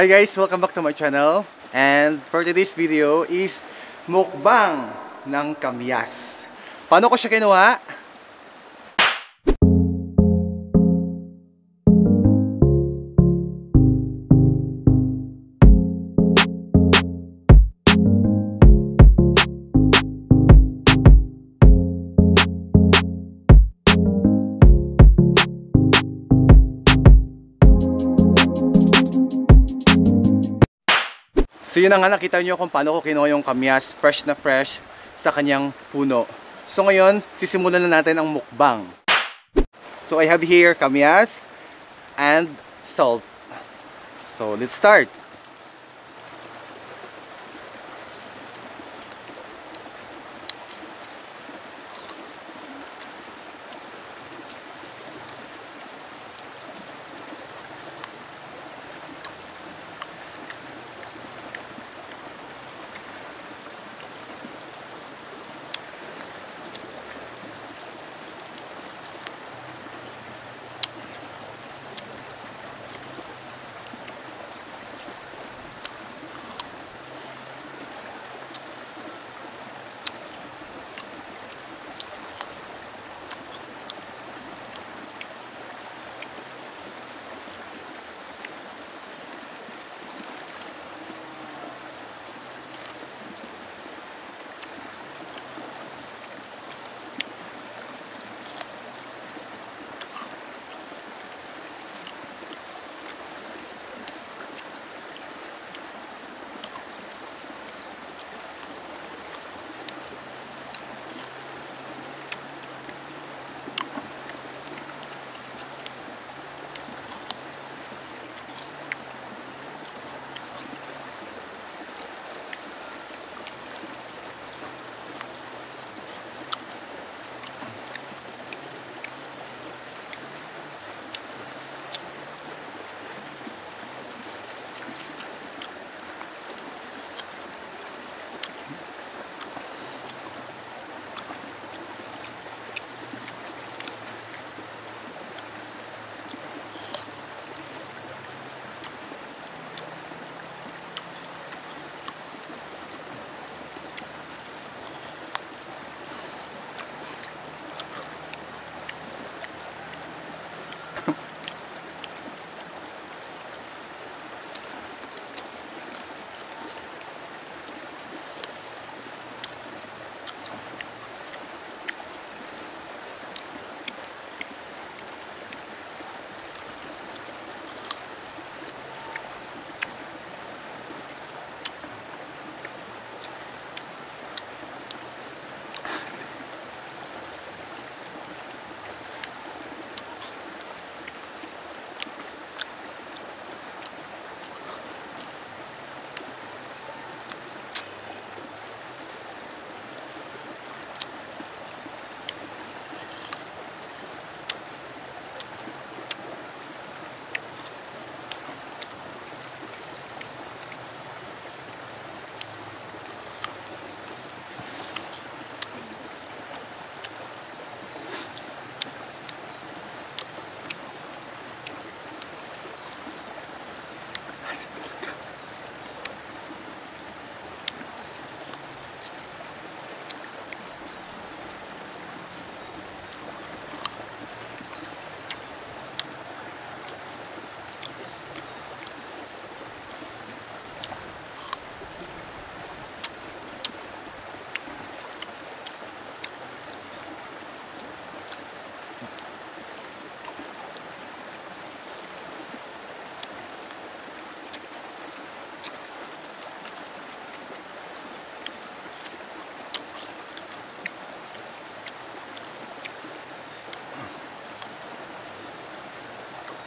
Hi guys, welcome back to my channel. And for today's video is mukbang ng kamyas. Paano ko siya kinuha? So yun na nga nakita nyo kung paano ko kinuha yung kamyas fresh na fresh sa kanyang puno. So ngayon, sisimulan na natin ang mukbang. So I have here kamyas and salt. So let's start.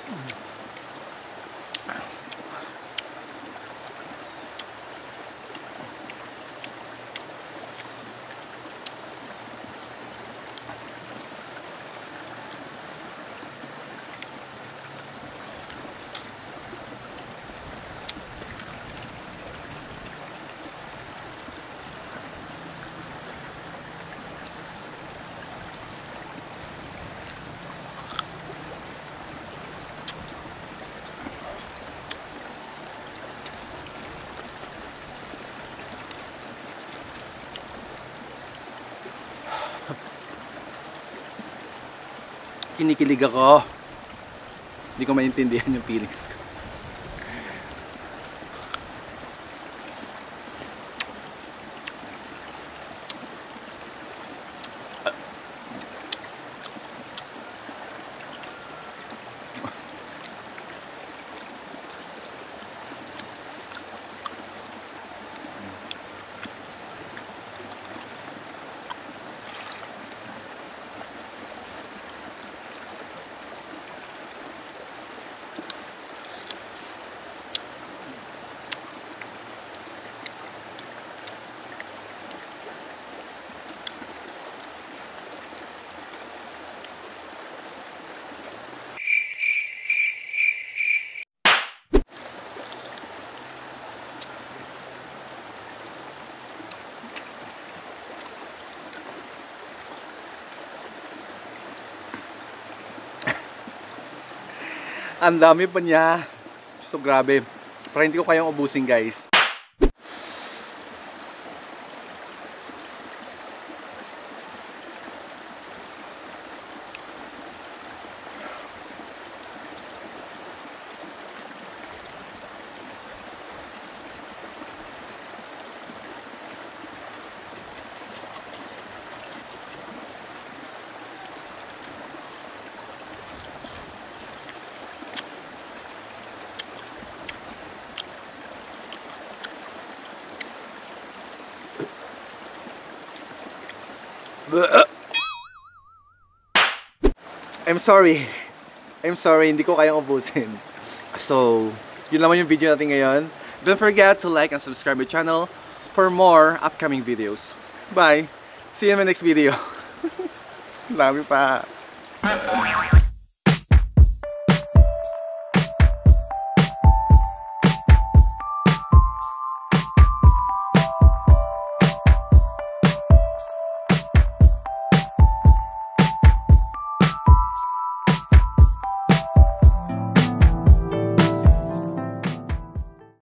Mm-hmm. Kinikilig ako. Hindi ko maintindihan yung feelings ko. Ang dami pa niya. So grabe. Para hindi ko kayang ubusin guys. I'm sorry. I'm sorry, hindi ko kayang ubusin. So, yun naman yung video natin ngayon. Don't forget to like and subscribe my channel for more upcoming videos. Bye! See you in my next video. Dami pa.